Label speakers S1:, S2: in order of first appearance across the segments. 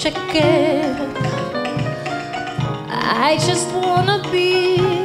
S1: شكاك I just wanna be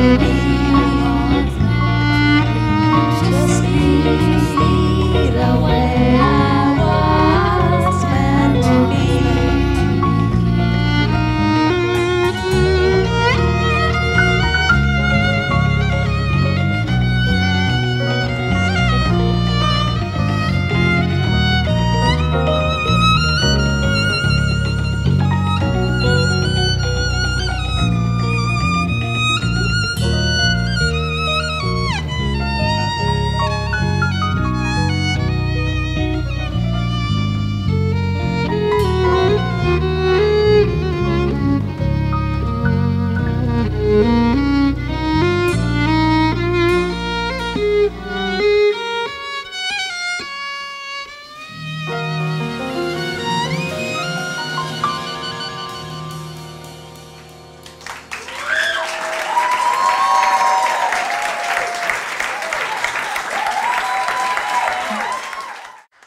S1: Thank you.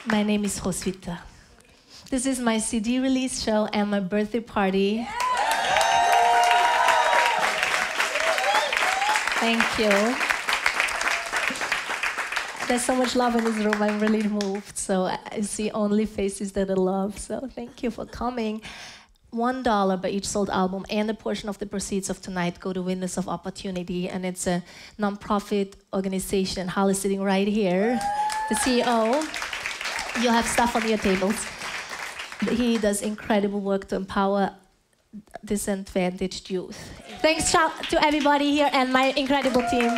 S1: My name is Roswitha. This is my CD release show and my birthday party. Thank you.
S2: There's so much love in this room. I'm really moved. So I see only faces that I love. So thank you for coming. One dollar by each sold album and a portion of the proceeds of tonight go to Windows of Opportunity, and it's a nonprofit organization. Hal is sitting right here, the CEO. You have stuff on your tables. He does incredible work to empower disadvantaged youth. Thanks to everybody here and my incredible team.